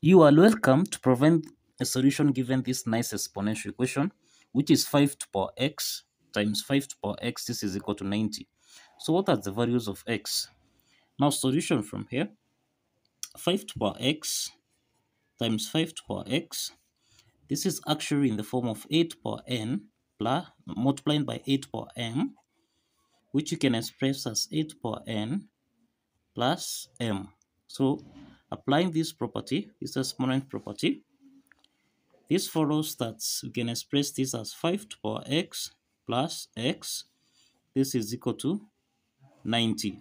You are welcome to prevent a solution given this nice exponential equation, which is 5 to power x times 5 to power x. This is equal to 90. So what are the values of x? Now solution from here, 5 to power x times 5 to power x. This is actually in the form of 8 to power n plus multiplying by 8 to power m, which you can express as 8 to power n plus m. So applying this property, this exponent property, this follows that we can express this as 5 to power x plus x. This is equal to 90.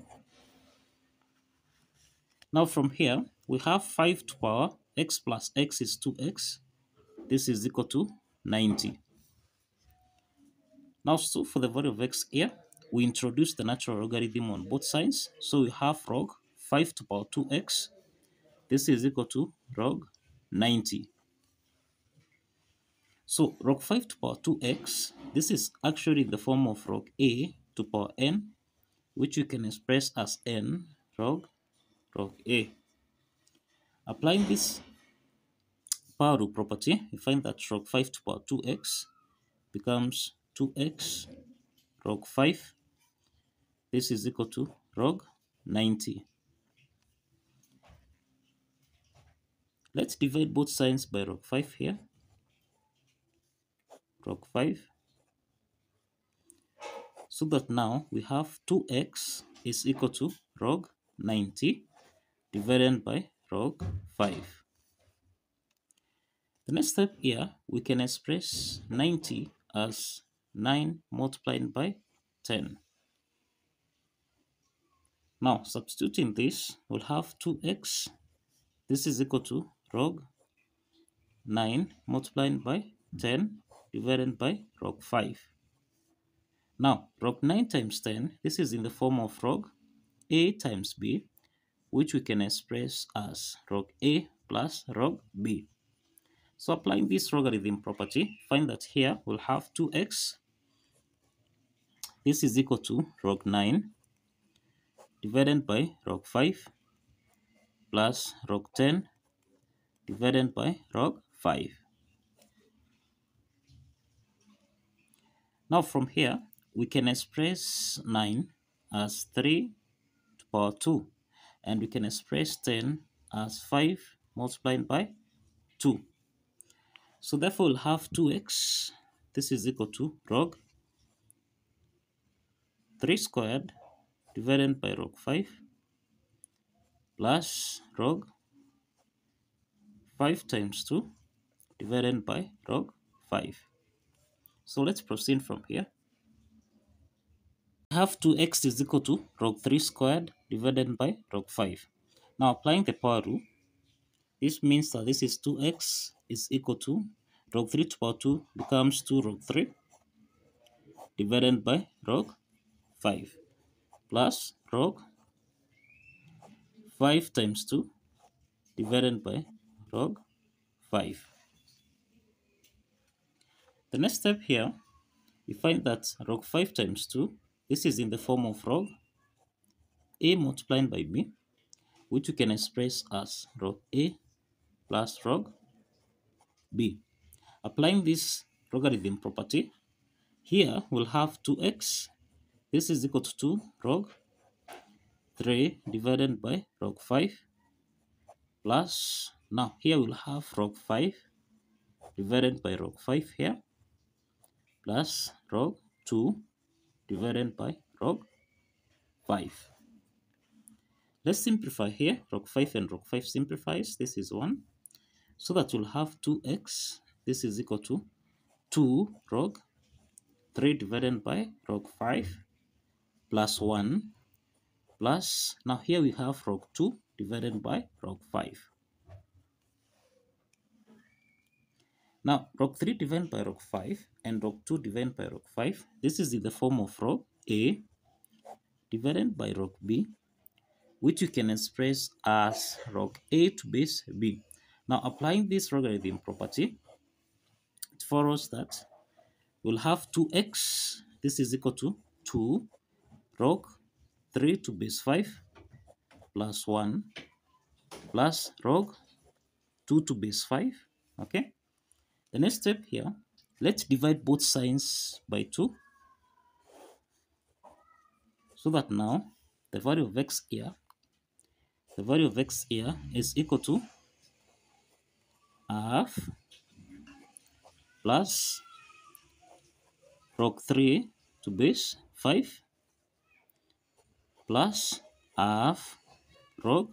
Now from here, we have 5 to power x plus x is 2x. This is equal to 90. Now, so for the value of x here, we introduce the natural logarithm on both sides. So we have log 5 to power 2x. This is equal to log 90. So log 5 to power 2x, this is actually the form of log a to power n, which you can express as n log log a. Applying this power rule property, we find that log 5 to power 2x becomes 2x log 5. This is equal to log 90. Let's divide both sides by log 5 here. Log 5. So that now we have 2x is equal to log 90 divided by log 5. The next step here, we can express 90 as 9 multiplied by 10. Now, substituting this, we'll have 2x. This is equal to log 9 multiplied by 10 divided by log 5. Now, log 9 times 10, this is in the form of log a times b, which we can express as log a plus log b. So applying this logarithm property, find that here we'll have 2x. This is equal to log 9 divided by log 5 plus log 10 divided by log 5. Now from here, we can express 9 as 3 to power 2 and we can express 10 as 5 multiplied by 2. So therefore we'll have 2x, this is equal to log 3 squared divided by log 5 plus log 5 times 2 divided by log 5. So let's proceed from here. We have 2x is equal to log 3 squared divided by log 5. Now applying the power rule, this means that this is 2x is equal to log 3 to power 2 becomes 2 log 3 divided by log 5 plus log 5 times 2 divided by log 5. The next step here, we find that log 5 times 2, this is in the form of log a multiplied by b, which we can express as log a plus log b. Applying this logarithm property, here we'll have 2x. This is equal to 2 log 3 divided by log 5 plus, now here we'll have log 5 divided by log 5 here plus log 2 divided by log 5. Let's simplify here. Log 5 and log 5 simplifies. This is 1. So that we'll have 2x. This is equal to 2 log 3 divided by log 5 plus 1 plus, now here we have log 2 divided by log 5. Now, log 3 divided by log 5 and log 2 divided by log 5, this is in the form of log a divided by log b, which you can express as log a to base b. Now, applying this logarithm property, it follows that we'll have 2x, this is equal to 2 log 3 to base 5 plus 1 plus log 2 to base 5. Okay. The next step here, let's divide both signs by 2. So that now the value of x here, the value of x here is equal to half plus log 3 to base 5 plus half log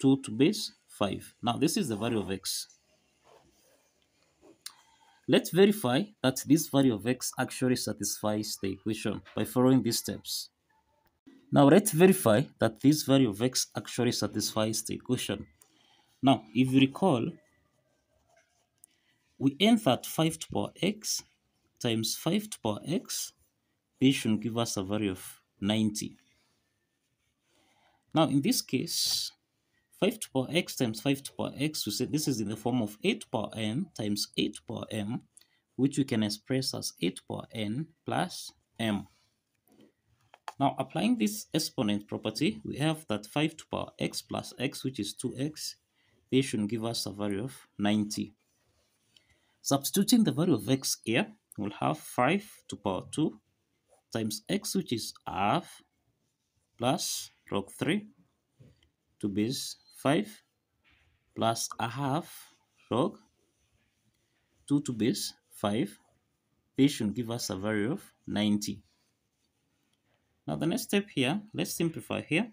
2 to base 5. Now this is the value of x. Let's verify that this value of x actually satisfies the equation by following these steps. Now let's verify that this value of x actually satisfies the equation. Now, if you recall, we that 5 to power x times 5 to power x, this should give us a value of 90. Now, in this case, 5 to power x times 5 to power x, we say this is in the form of 8 to power n times 8 to power m, which we can express as 8 to power n plus m. Now, applying this exponent property, we have that 5 to power x plus x, which is 2x, this should give us a value of 90. Substituting the value of x here, we'll have 5 to power 2 times x, which is half, plus log 3 to base 5 plus a half log 2 to base 5. This should give us a value of 90. Now the next step here, let's simplify here.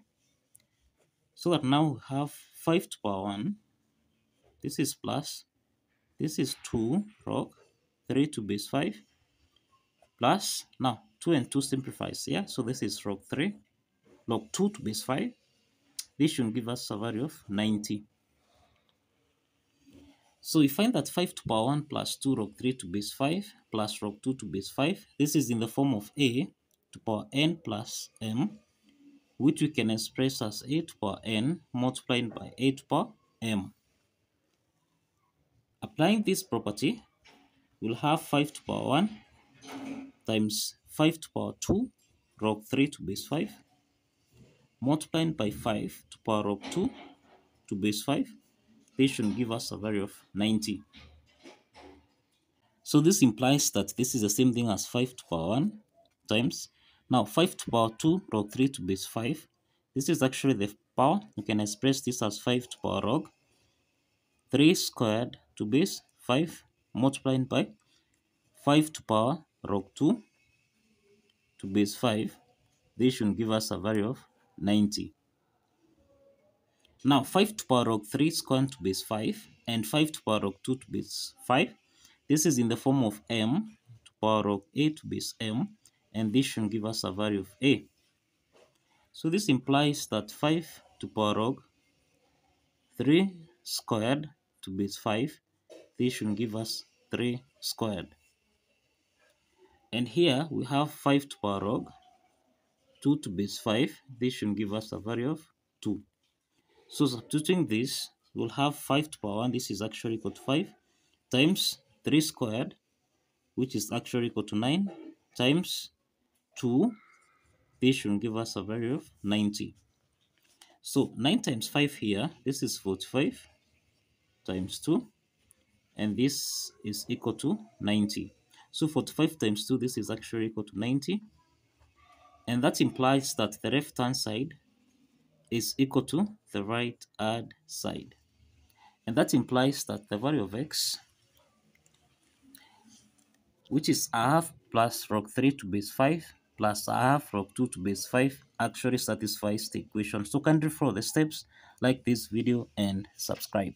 So that now we have 5 to power 1. This is plus. This is 2 log 3 to base 5 plus now 2 and 2 simplifies here. so this is log 3 log 2 to base 5 this should give us a value of 90. So we find that 5 to power 1 plus 2 log 3 to base 5 plus log 2 to base 5. This is in the form of a to power n plus m, which we can express as a to power n multiplied by a to power m. Applying this property, we'll have 5 to power 1 times 5 to power 2 log 3 to base 5 multiplying by 5 to power of 2 to base 5, this should give us a value of 90. So this implies that this is the same thing as 5 to power 1 times. Now 5 to power 2 log 3 to base 5. This is actually the power. You can express this as 5 to power log 3 squared to base 5 multiplying by 5 to power log 2 to base 5. This should give us a value of 90. Now 5 to power of 3 squared to base 5 and 5 to power of 2 to base 5. This is in the form of m to power of a to base m and this should give us a value of a. So this implies that 5 to power of 3 squared to base 5 this should give us 3 squared. And here we have 5 to power log 2 to base 5, this should give us a value of 2. So substituting this, we'll have 5 to power 1, this is actually equal to 5, times 3 squared, which is actually equal to 9, times 2, this should give us a value of 90. So 9 times 5 here, this is 45, times 2, and this is equal to 90. So 45 times 2, this is actually equal to 90 and that implies that the left hand side is equal to the right hand side. And that implies that the value of x which is a half plus log 3 to base 5 plus a half log 2 to base 5 actually satisfies the equation. So kindly follow the steps like this video and subscribe